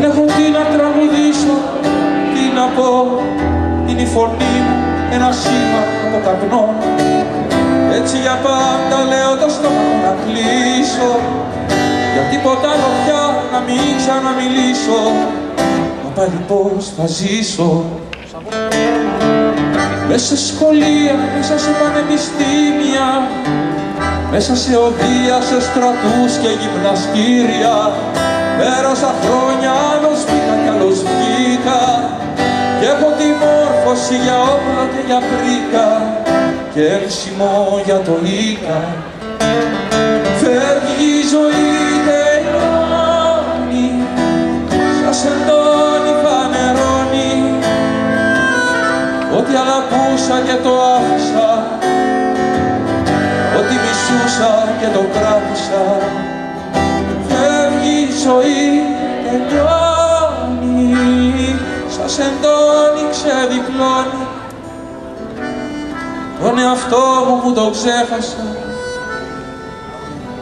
Δεν έχω τι να τραγουδήσω, τι να πω. Είναι η φωνή μου ένα σήμα από καπνό Έτσι για πάντα λέω το στόμα μου να κλείσω. Για τίποτα άλλο πια να μην ξαναμιλήσω. Μα πάλι πώς θα ζήσω. Μέσα σε σχολεία, μέσα σε πανεπιστήμια μέσα σε οδεία, σε στρατούς και γυμναστήρια πέρασα χρόνια, άλλος μπήκα κι άλλος βγήκα. Και έχω τη μόρφωση για όπλα και για πρίκα. Και έλσιμο για το Ίκα φεύγει η ζωή τελειώνει. Σαν σεντόνι φανερώνει. Ό,τι αγαπούσα και το άφησα. Ό,τι μισούσα και το κράτησα. φεύγει η ζωή τελειώνει. Σαν σεντόνι ξεδιπλώνει. Τον εαυτό μου που το ξέχασα.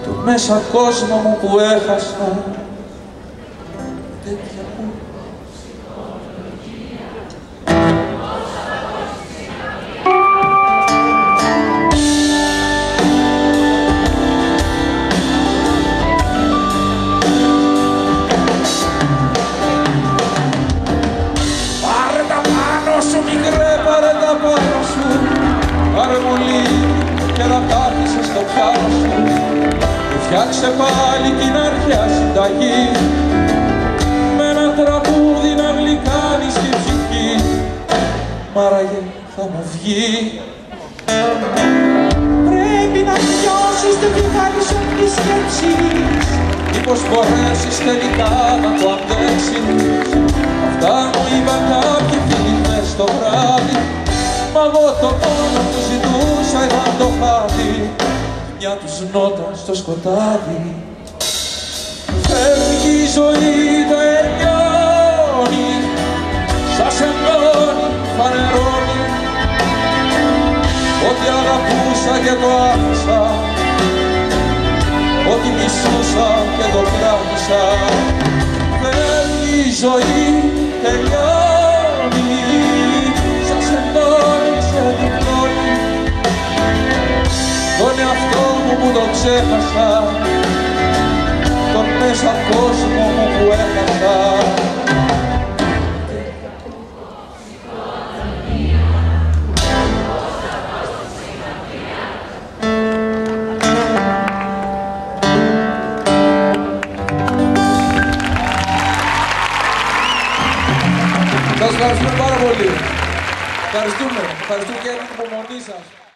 Το μέσα κόσμο μου που έχασα. Τέτοια που Και φτιάξε πάλι την αρχαία συνταγή. Με ένα τραγούδι να γλυκάνεις την ψυχή. Μ' άραγε θα μου βγει. Πρέπει να νιώσεις το κεφάλι σου απ' τις σκέψεις Μήπως μπορέσεις τελικά να το αντέξεις. Αυτά μου είπαν κάποιοι φίλοι μες στο βράδυ. Μα εγώ το πόνο που ζητούσα ήταν το χάδι Μια τους νότα στο σκοτάδι. Φεύγει η ζωή τελειώνει Σας ενώνει, φανερώνει. Ό,τι αγαπούσα και το άφησα Ό,τι μισούσα και το κράτησα Φεύγει η ζωή, τελειώνει που το ξέχασα Τον μέσα κόσμο μου που έχασα Σας ευχαριστούμε πάρα πολύ. Ευχαριστούμε. Ευχαριστούμε και για την υπομονή σας.